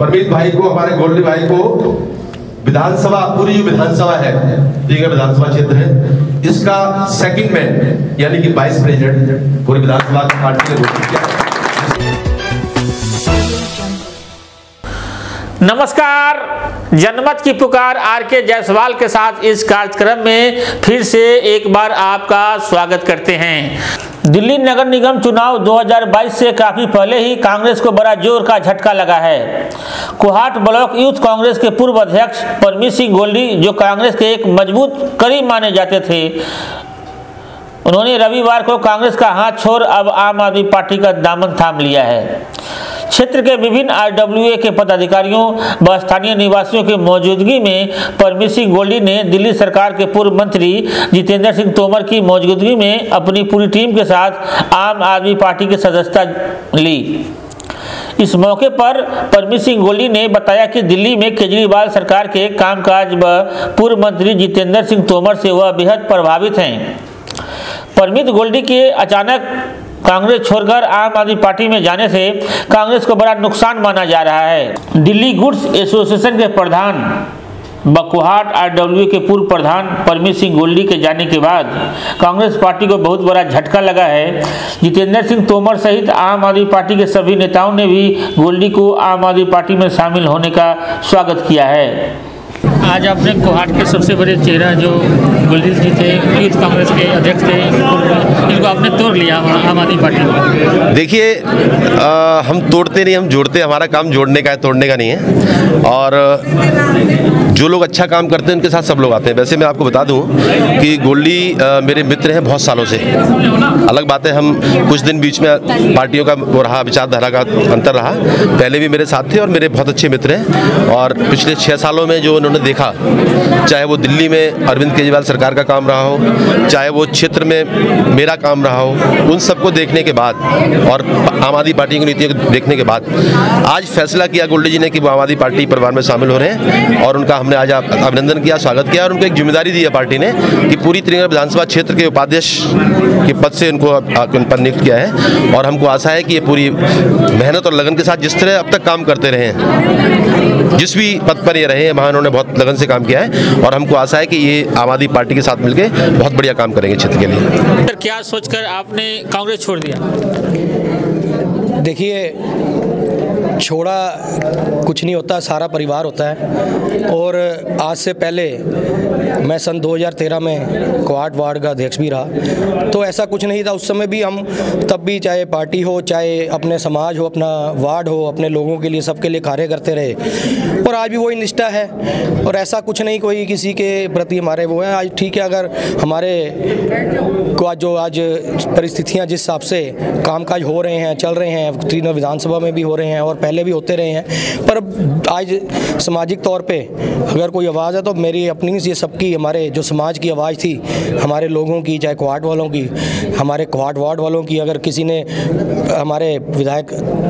परमीत भाई को, हमारे गोल्डी भाई को विधानसभा, पूरी जो विधानसभा है दीघा विधानसभा क्षेत्र है। इसका सेकंड मैन यानी कि वाइस प्रेसिडेंट पूरी विधानसभा पार्टी ने घोषित किया नमस्कार, जनमत की पुकार आर के जायसवाल के साथ इस कार्यक्रम में फिर से एक बार आपका स्वागत करते हैं। दिल्ली नगर निगम चुनाव 2022 से काफ़ी पहले ही कांग्रेस को बड़ा ज़ोर का झटका लगा है। कुहाट ब्लॉक यूथ कांग्रेस के पूर्व अध्यक्ष परमी सिंह गोल्डी, जो कांग्रेस के एक मज़बूत करीब माने जाते थे। उन्होंने रविवार को कांग्रेस का हाथ छोड़ अब आम आदमी पार्टी का दामन थाम लिया है। क्षेत्र के विभिन्न आरडब्ल्यूए के पदाधिकारियों व स्थानीय निवासियों की मौजूदगी में परमीत सिंह गोल्डी ने दिल्ली सरकार के पूर्व मंत्री जितेंद्र सिंह तोमर की मौजूदगी में अपनी पूरी टीम के साथ आम आदमी पार्टी की सदस्यता ली। इस मौके पर परमीत सिंह गोल्डी ने बताया कि दिल्ली में केजरीवाल सरकार के कामकाज व पूर्व मंत्री जितेंद्र सिंह तोमर से वह बेहद प्रभावित हैं। परमित गोल्डी के अचानक कांग्रेस छोड़कर आम आदमी पार्टी में जाने से कांग्रेस को बड़ा नुकसान माना जा रहा है। दिल्ली गुड्स एसोसिएशन के प्रधान, बकुहाट आरडब्ल्यू के पूर्व प्रधान परमीत सिंह गोल्डी के जाने के बाद कांग्रेस पार्टी को बहुत बड़ा झटका लगा है। जितेंद्र सिंह तोमर सहित आम आदमी पार्टी के सभी नेताओं ने भी गोल्डी को आम आदमी पार्टी में शामिल होने का स्वागत किया है। आज आपने कोहाट के सबसे बड़े चेहरा जो गोल्डी जी थे यूथ कांग्रेस के अध्यक्ष थे इनको आपने तोड़ लिया आम आदमी पार्टी को? देखिए हम तोड़ते नहीं, हम जोड़ते हमारा काम जोड़ने का है, तोड़ने का नहीं है। और जो लोग अच्छा काम करते हैं, उनके साथ सब लोग आते हैं। वैसे मैं आपको बता दूँ कि गोल्डी मेरे मित्र हैं बहुत सालों से। अलग बात है, हम कुछ दिन बीच में पार्टियों का वो रहा, विचारधारा का अंतर रहा। पहले भी मेरे साथ थे और मेरे बहुत अच्छे मित्र हैं। और पिछले छः सालों में जो उन्होंने देखा, चाहे वो दिल्ली में अरविंद केजरीवाल सरकार का काम रहा हो, चाहे वो क्षेत्र में मेरा काम रहा हो, उन सबको देखने के बाद और आम आदमी पार्टी की नीतियों को देखने के बाद आज फैसला किया गोल्डी जी ने कि वो आम आदमी पार्टी परिवार में शामिल हो रहे हैं और उनका हमने आज अभिनंदन किया, स्वागत किया और उनको एक ज़िम्मेदारी दी है पार्टी ने कि पूरी तरीके विधानसभा क्षेत्र के उपाध्यक्ष के पद से उनको पर नियुक्त किया है और हमको आशा है कि ये पूरी मेहनत और लगन के साथ जिस तरह अब तक काम करते रहे हैं जिस भी पद पर ये रहे हैं वहाँ उन्होंने बहुत लगन से काम किया है और हमको आशा है कि ये आम आदमी पार्टी के साथ मिलकर बहुत बढ़िया काम करेंगे क्षेत्र के लिए। सर क्या सोचकर आपने कांग्रेस छोड़ दिया? देखिए छोड़ा कुछ नहीं होता, सारा परिवार होता है। और आज से पहले मैं सन 2013 में क्वाड वार्ड का अध्यक्ष भी रहा। तो ऐसा कुछ नहीं था, उस समय भी हम तब भी चाहे पार्टी हो, चाहे अपने समाज हो, अपना वार्ड हो, अपने लोगों के लिए, सबके लिए कार्य करते रहे। और आज भी वही निष्ठा है। और ऐसा कुछ नहीं कोई किसी के प्रति हमारे वो है। आज ठीक है, अगर हमारे को आज जो आज परिस्थितियाँ जिस हिसाब से कामकाज हो रहे हैं, चल रहे हैं, तीनों विधानसभा में भी हो रहे हैं, और पहले भी होते रहे हैं। पर आज सामाजिक तौर पे अगर कोई आवाज़ है तो मेरी अपनी ये सबकी, हमारे जो समाज की आवाज़ थी, हमारे लोगों की, चाहे क्वाड वालों की, हमारे क्वाड वार्ड वालों की, अगर किसी ने हमारे विधायक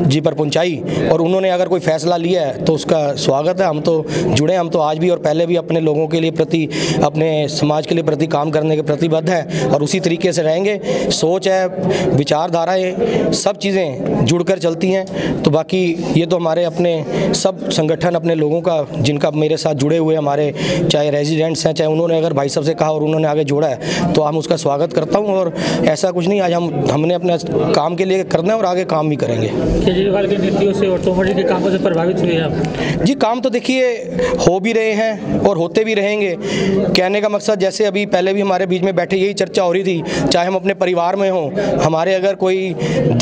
जी पर पहुंचाई और उन्होंने अगर कोई फैसला लिया है तो उसका स्वागत है। हम तो जुड़े हम तो आज भी और पहले भी अपने लोगों के लिए प्रति, अपने समाज के लिए प्रति काम करने के प्रतिबद्ध है और उसी तरीके से रहेंगे। सोच है, विचारधाराएँ, सब चीज़ें जुड़कर चलती हैं। तो बाकी ये तो हमारे अपने सब संगठन अपने लोगों का जिनका मेरे साथ जुड़े हुए हमारे चाहे रेजिडेंट्स हैं चाहे उन्होंने अगर भाई साहब से कहा और उन्होंने आगे जोड़ा है तो हम उसका स्वागत करता हूँ और ऐसा कुछ नहीं आज हम हमने अपने काम के लिए करना है और आगे काम भी करेंगे। केजरीवाल की नीतियों से और तोमर के कामों से प्रभावित हुए आप? जी काम तो देखिए हो भी रहे हैं और होते भी रहेंगे। कहने का मकसद जैसे अभी पहले भी हमारे बीच में बैठे यही चर्चा हो रही थी चाहे हम अपने परिवार में हों हमारे अगर कोई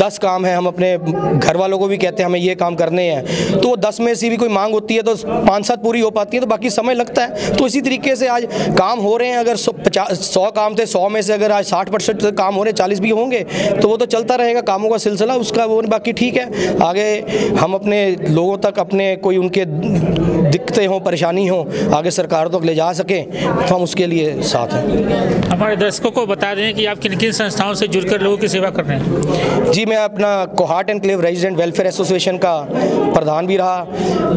दस काम है हम अपने घर वालों को भी कहते हैं हमें ये काम करने हैं। तो वो दस में से भी कोई मांग होती है तो पाँच सात पूरी हो पाती है तो बाकी समय लगता है। तो इसी तरीके से आज काम हो रहे हैं। अगर सौ पचास सौ काम थे सौ में से अगर आज साठ परसेंट काम हो रहे चालीस भी होंगे तो वो तो चलता रहेगा कामों का सिलसिला उसका वो बाकी ठीक है। आगे हम अपने लोगों तक अपने कोई उनके दिक्कतें हों परेशानी हो आगे सरकार तक ले जा सकें तो हम उसके लिए साथ हैं। हमारे दर्शकों को बता दें कि आप किन किन संस्थाओं से जुड़कर लोगों की सेवा कर रहे हैं? जी मैं अपना Kohat enclave resident welfare association का प्रधान भी रहा।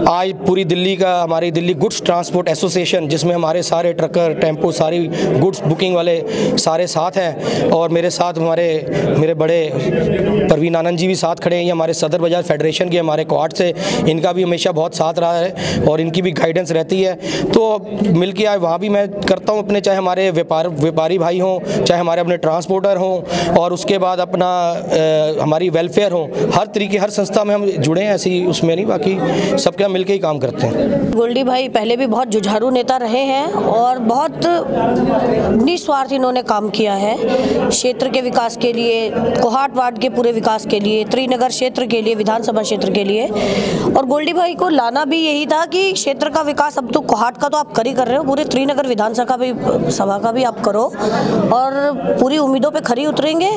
आज पूरी दिल्ली का हमारी दिल्ली गुड्स ट्रांसपोर्ट एसोसिएशन जिसमें हमारे सारे ट्रकर टेंपो सारी गुड्स बुकिंग वाले सारे साथ हैं। और मेरे साथ हमारे मेरे बड़े परवीन आनंद जी भी साथ खड़े हैं। हमारे सदर बाज़ार फेडरेशन के हमारे क्वाड से। इनका भी हमेशा बहुत साथ रहा है और इनकी भी गाइडेंस रहती है। तो मिल के आए वहाँ भी मैं करता हूँ अपने चाहे हमारे व्यापार व्यापारी भाई हों चाहे हमारे अपने ट्रांसपोर्टर हों और उसके बाद अपना अ, हमारी वेलफेयर हो। हर तरीके हर संस्था में हम जुड़े हैं ऐसी उसमें नहीं बाकी सबके मिल के ही काम करते हैं। गोल्डी भाई पहले भी बहुत जुझारू नेता रहे हैं और बहुत निस्वार्थ इन्होंने काम किया है। क्षेत्र के विकास के लिए, कोहाट वार्ड के पूरे विकास के लिए, त्रिनगर क्षेत्र के लिए, विधानसभा क्षेत्र के लिए। और गोल्डी भाई को लाना भी यही था कि क्षेत्र का विकास, अब तो कोहाट का तो आप कर ही कर रहे हो, पूरे त्रिनगर विधानसभा भी, सभा का भी आप करो। और पूरी उम्मीदों पर खरी उतरेंगे।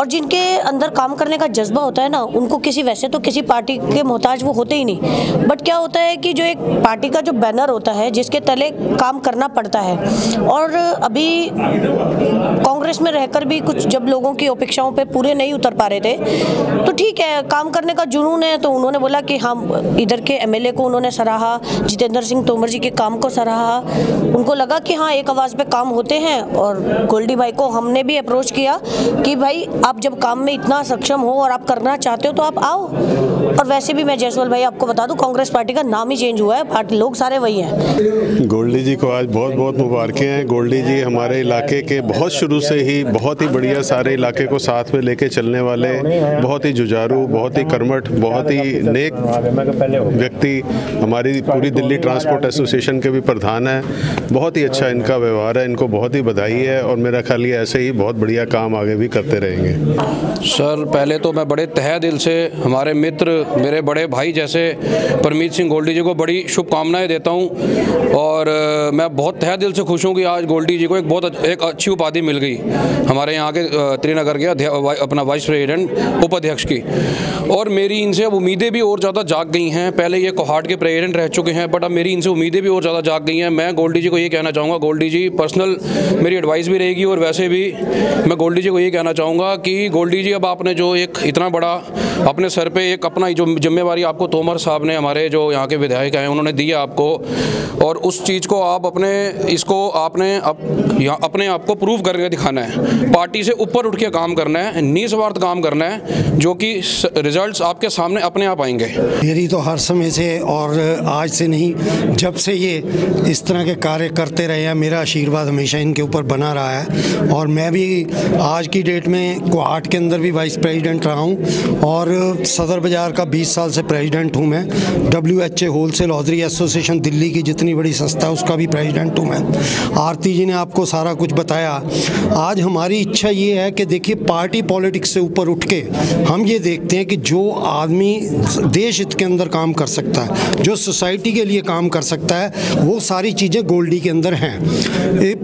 और जिनके अंदर काम करने का जज्बा होता है ना, उनको किसी, वैसे तो किसी पार्टी के मोहताज वो होते ही नहीं। बट क्या होता है कि जो एक पार्टी का जो बैनर होता है, जिसके तले काम करना पड़ता है। और अभी कांग्रेस में रहकर भी कुछ जब लोगों की अपेक्षाओं पे पूरे नहीं उतर पा रहे थे तो ठीक है, काम करने का जुनून है तो उन्होंने बोला कि हम इधर के एमएलए को उन्होंने सराहा, जितेंद्र सिंह तोमर जी के काम को सराहा। उनको लगा कि हाँ एक आवाज़ पे काम होते हैं, और गोल्डी भाई को हमने भी अप्रोच किया कि भाई, आप जब काम में इतना सक्षम हो और आप करना चाहते हो तो आप आओ। और वैसे भी मैं जयसवाल भाई आपको बता दूँ कांग्रेस पार्टी का नाम ही चेंज हुआ है पार्टी लोग सारे वही हैं। गोल्डी जी को आज बहुत बहुत मुबारकें हैं। गोल्डी जी हमारे इलाके के बहुत शुरू से ही बहुत ही बढ़िया सारे इलाके को साथ में लेके चलने वाले बहुत ही जुझारू बहुत ही कर्मठ बहुत ही नेक व्यक्ति हमारी पूरी दिल्ली ट्रांसपोर्ट एसोसिएशन के भी प्रधान हैं। बहुत ही अच्छा इनका व्यवहार है इनको बहुत ही बधाई है और मेरा ख्याल ये ऐसे ही बहुत बढ़िया काम आगे भी करते रहेंगे। सर पहले तो मैं बड़े तह दिल से हमारे मित्र मेरे बड़े भाई जैसे परमीत सिंह गोल्डी जी को बड़ी शुभकामनाएँ देता हूँ। और मैं बहुत तह दिल से खुश हूँ कि आज गोल्डी जी को एक बहुत एक अच्छी उपाधि मिल गई। हमारे यहाँ के त्रिनगर के अपना वाइस प्रेसिडेंट, उपाध्यक्ष की। और मेरी इनसे अब उम्मीदें भी और ज़्यादा जाग गई हैं। पहले ये कोहाट के प्रेसिडेंट रह चुके हैं, बट अब मेरी इनसे उम्मीदें भी और ज़्यादा जाग गई हैं। मैं गोल्डी जी को ये कहना चाहूँगा, गोल्डी जी, पर्सनल मेरी एडवाइस भी रहेगी और वैसे भी मैं गोल्डी जी को ये कहना चाहूँगा कि गोल्डी जी, अब आपने जो एक इतना बड़ा, अपने सर पे एक अपना जो जिम्मेवारी आपको तोमर साहब ने हमारे जो यहाँ के विधायक हैं उन्होंने दी है आपको। और उस चीज़ को आप अपने इसको आपने अप, अपने आप को प्रूव करके दिखाना है। पार्टी से ऊपर उठ के काम करना है निस्वार्थ काम करना है जो कि रिजल्ट्स आपके सामने अपने आप आएँगे। मेरी तो हर समय से और आज से नहीं जब से ये इस तरह के कार्य करते रहे हैं मेरा आशीर्वाद हमेशा इनके ऊपर बना रहा है। और मैं भी आज की डेट में कोहाट के अंदर भी वाइस प्रेसिडेंट रहा हूँ और सदर बाज़ार का 20 साल से प्रेसिडेंट हूँ मैं। W H A wholesale association Delhi की जितनी बड़ी संस्था है, उसका भी प्रेसिडेंट हूँ मैं। आरती जी ने आपको सारा कुछ बताया। आज हमारी इच्छा ये है कि देखिए पार्टी पॉलिटिक्स से ऊपर उठ के हम ये देखते हैं कि जो आदमी देश हित के अंदर काम कर सकता है, जो सोसाइटी के लिए काम कर सकता है, वो सारी चीज़ें गोल्डी के अंदर हैं।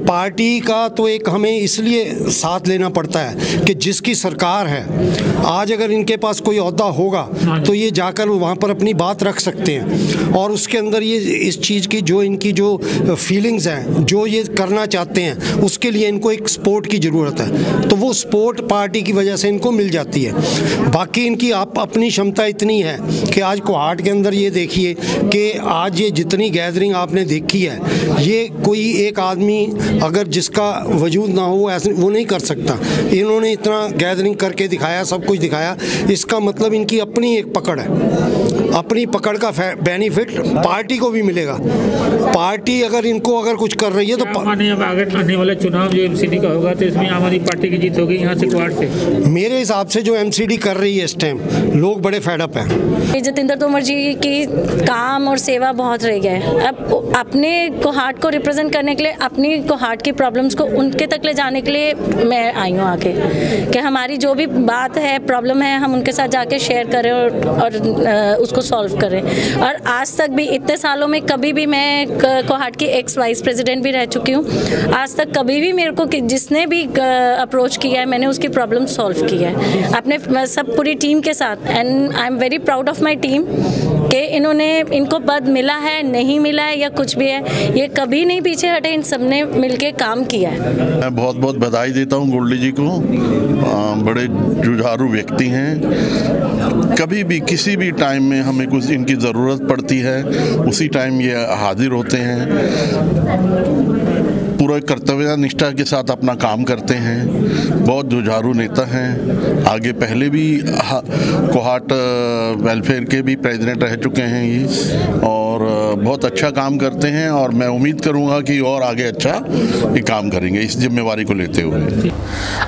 पार्टी का तो एक हमें इसलिए साथ लेना पड़ता है कि जिसकी सरकार है। आज अगर इनके पास कोई अहदा होगा तो ये जाकर वहाँ पर अपनी बात रख सकते हैं। और उसके अंदर ये इस चीज़ की जो इनकी जो फीलिंग्स हैं, जो ये करना चाहते हैं, उसके लिए इनको एक सपोर्ट की ज़रूरत है। तो वो सपोर्ट पार्टी की वजह से इनको मिल जाती है। बाकी इनकी आप, अपनी क्षमता इतनी है कि आज कोहाट के अंदर ये देखिए कि आज ये जितनी गैदरिंग आपने देखी है, ये कोई एक आदमी अगर जिसका वजूद ना हो, ऐसे वो नहीं कर सकता। इन्होंने इतना गैदरिंग करके दिखाया, सब कुछ दिखाया। इसका मतलब इनकी अपनी एक पकड़ है। अपनी पकड़ का बेनिफिट पार्टी को भी मिलेगा। पार्टी अगर इनको अगर कुछ कर रही है तो आगे आने वाला चुनाव जो एमसीडी का होगा तो इसमें आम आदमी पार्टी की जीत होगी यहाँ से क्वाड से। मेरे हिसाब से जो एमसीडी कर रही है इस टाइम लोग बड़े फेडअप हैं। जतेंद्र तोमर जी की काम और सेवा बहुत रह गया है। अब अपने कोहाट को रिप्रेजेंट करने के लिए अपनी कोहाट की प्रॉब्लम्स को उनके तक ले जाने के लिए मैं आई हूँ आके कि हमारी जो भी बात है प्रॉब्लम है हम उनके साथ जाके शेयर करें और, और उसको सॉल्व करें। और आज तक भी इतने सालों में कभी भी मैं कोहाट की एक्स वाइस प्रेसिडेंट भी रह चुकी हूँ। आज तक कभी भी मेरे को जिसने भी अप्रोच किया है मैंने उसकी प्रॉब्लम सॉल्व की है। अपने सब पूरी टीम के साथ and I am very proud of my team कि इन्होंने इनको पद मिला है नहीं मिला है या कुछ भी है ये कभी नहीं पीछे हटे इन सबने मिलके काम किया है। मैं बहुत बहुत बधाई देता हूँ गोल्डी जी को। आ, बड़े जुझारू व्यक्ति हैं। कभी भी, किसी भी टाइम में हमें कुछ इनकी ज़रूरत पड़ती है, उसी टाइम ये हाजिर होते हैं। पूरा कर्तव्य निष्ठा के साथ अपना काम करते हैं। बहुत जुझारू नेता हैं। आगे पहले भी कोहाट वेलफेयर के भी प्रेसिडेंट रह चुके हैं ये। और बहुत अच्छा काम करते हैं और मैं उम्मीद करूँगा कि और आगे अच्छा ये काम करेंगे इस जिम्मेवारी को लेते हुए।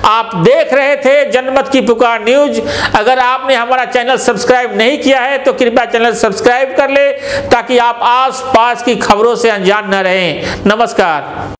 आप देख रहे थे जनमत की पुकार न्यूज़। अगर आपने हमारा चैनल सब्सक्राइब नहीं किया है तो कृपया चैनल सब्सक्राइब कर ले, ताकि आप आस पास की खबरों से अनजान न रहें। नमस्कार।